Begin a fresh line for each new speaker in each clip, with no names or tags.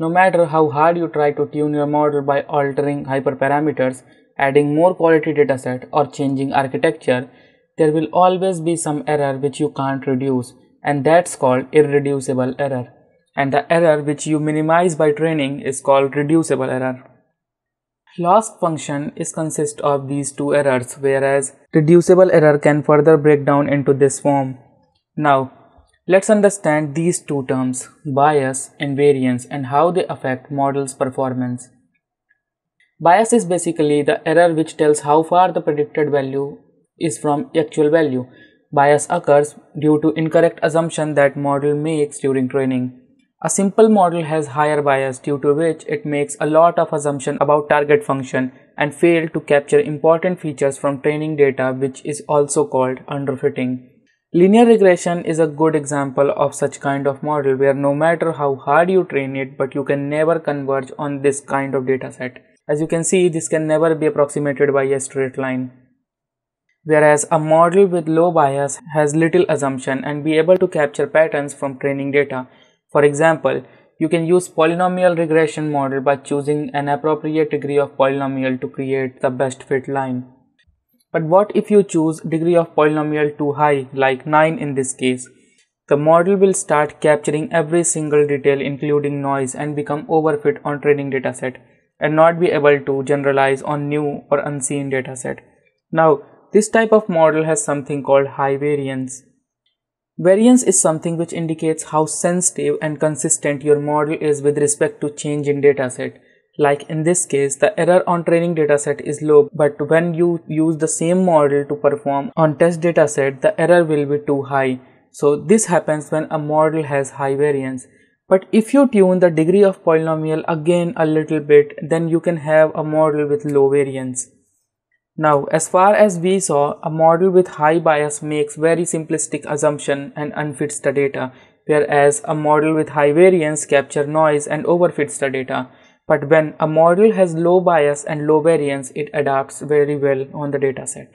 No matter how hard you try to tune your model by altering hyperparameters, adding more quality dataset or changing architecture, there will always be some error which you can't reduce and that's called irreducible error. And the error which you minimize by training is called reducible error. Loss function is consist of these two errors whereas reducible error can further break down into this form. Now let's understand these two terms bias and variance and how they affect model's performance. Bias is basically the error which tells how far the predicted value is from actual value. Bias occurs due to incorrect assumption that model makes during training. A simple model has higher bias due to which it makes a lot of assumption about target function and fail to capture important features from training data which is also called underfitting. Linear regression is a good example of such kind of model where no matter how hard you train it but you can never converge on this kind of dataset. As you can see this can never be approximated by a straight line. Whereas a model with low bias has little assumption and be able to capture patterns from training data for example, you can use polynomial regression model by choosing an appropriate degree of polynomial to create the best fit line. But what if you choose degree of polynomial too high like 9 in this case? The model will start capturing every single detail including noise and become overfit on training dataset and not be able to generalize on new or unseen dataset. Now, this type of model has something called high variance. Variance is something which indicates how sensitive and consistent your model is with respect to change in dataset. Like in this case, the error on training dataset is low, but when you use the same model to perform on test dataset, the error will be too high. So this happens when a model has high variance. But if you tune the degree of polynomial again a little bit, then you can have a model with low variance. Now, as far as we saw, a model with high bias makes very simplistic assumption and unfits the data, whereas a model with high variance capture noise and overfits the data. But when a model has low bias and low variance, it adapts very well on the dataset.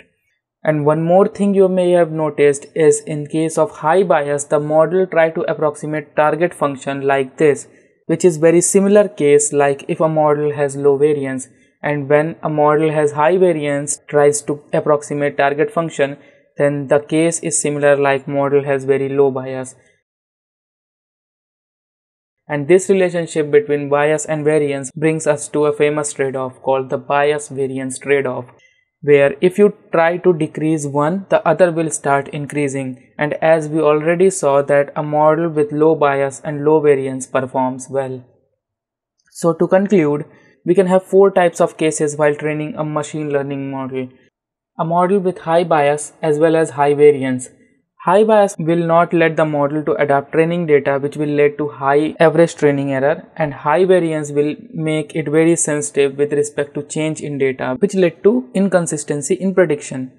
And one more thing you may have noticed is in case of high bias, the model try to approximate target function like this, which is very similar case like if a model has low variance and when a model has high variance tries to approximate target function then the case is similar like model has very low bias and this relationship between bias and variance brings us to a famous trade-off called the bias variance trade-off where if you try to decrease one the other will start increasing and as we already saw that a model with low bias and low variance performs well so to conclude we can have four types of cases while training a machine learning model. A model with high bias as well as high variance. High bias will not let the model to adapt training data which will lead to high average training error and high variance will make it very sensitive with respect to change in data which led to inconsistency in prediction.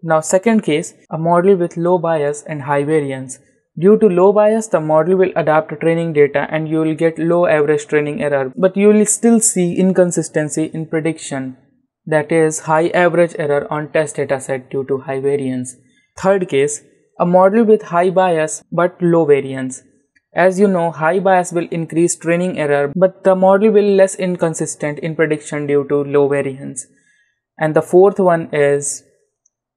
Now second case, a model with low bias and high variance. Due to low bias, the model will adapt to training data and you will get low average training error, but you will still see inconsistency in prediction. That is high average error on test dataset due to high variance. Third case, a model with high bias but low variance. As you know, high bias will increase training error, but the model will less inconsistent in prediction due to low variance. And the fourth one is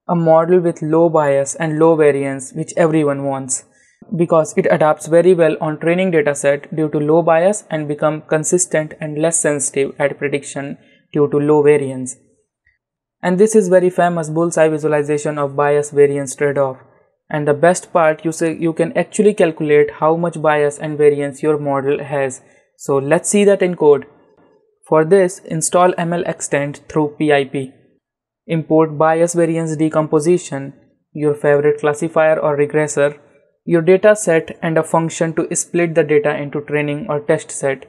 a model with low bias and low variance, which everyone wants because it adapts very well on training dataset due to low bias and become consistent and less sensitive at prediction due to low variance. And this is very famous bullseye visualization of bias variance trade-off. And the best part you say you can actually calculate how much bias and variance your model has. So let's see that in code. For this, install MLXtend through PIP. Import bias variance decomposition, your favorite classifier or regressor your data set and a function to split the data into training or test set.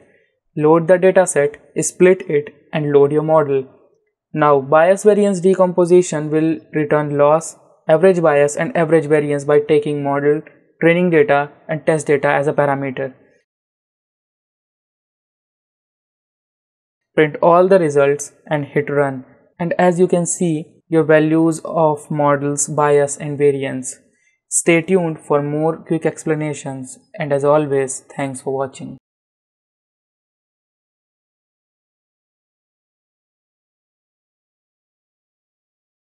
Load the data set, split it and load your model. Now bias variance decomposition will return loss, average bias and average variance by taking model, training data and test data as a parameter. Print all the results and hit run. And as you can see, your values of models bias and variance. Stay tuned for more quick explanations and as always thanks for watching.